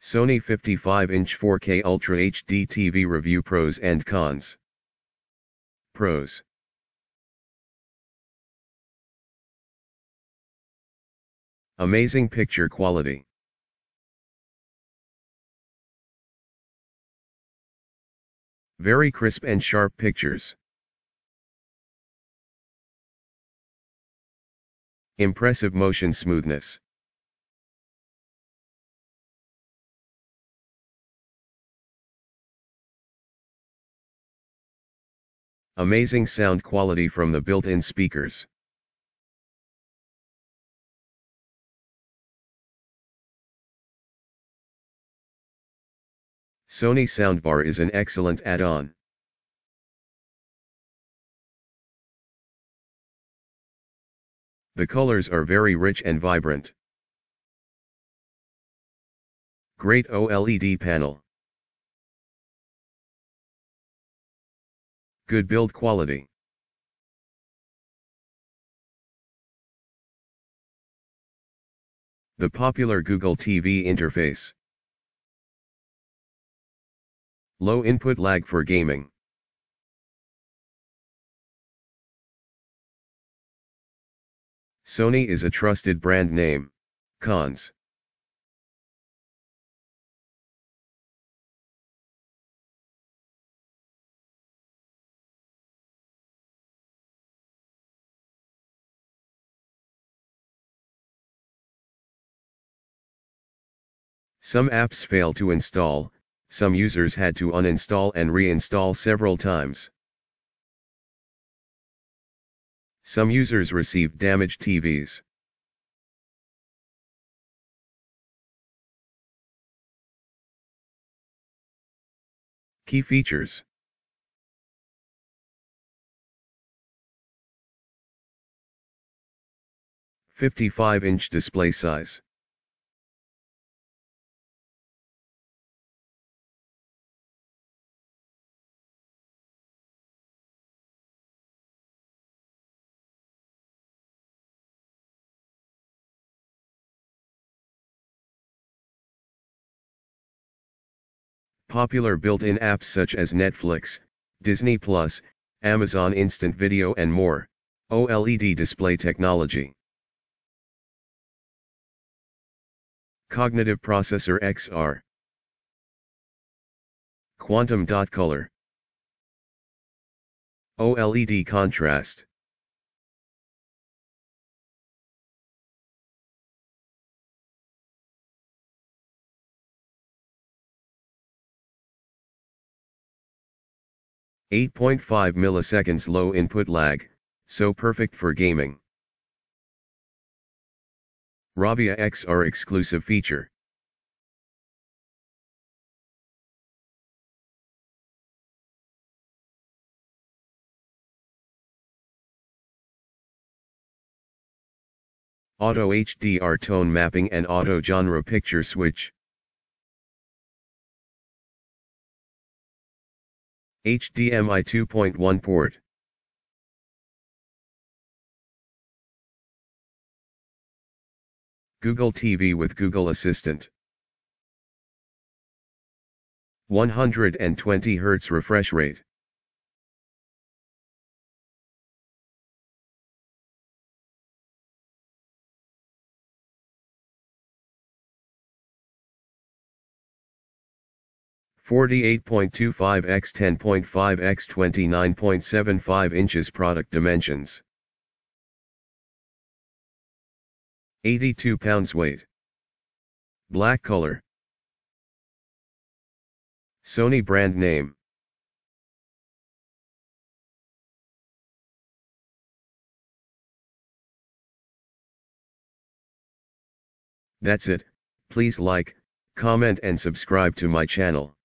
Sony 55-inch 4K Ultra HD TV review pros and cons. Pros. Amazing picture quality. Very crisp and sharp pictures. Impressive motion smoothness. Amazing sound quality from the built-in speakers. Sony soundbar is an excellent add-on. The colors are very rich and vibrant. Great OLED panel. Good build quality. The popular Google TV interface. Low input lag for gaming. Sony is a trusted brand name. Cons. Some apps fail to install, some users had to uninstall and reinstall several times. Some users received damaged TVs. Key features 55 inch display size. Popular built-in apps such as Netflix, Disney Amazon Instant Video and more. OLED display technology. Cognitive Processor XR. Quantum dot color. OLED contrast. Eight point five milliseconds low input lag, so perfect for gaming. Bravia XR exclusive feature. Auto HDR tone mapping and auto genre picture switch. HDMI 2.1 port. Google TV with Google Assistant. 120 Hz refresh rate. Forty-eight point two five x ten point five x twenty-nine point seven five inches product dimensions. 82 pounds weight. Black color. Sony brand name. That's it, please like, comment and subscribe to my channel.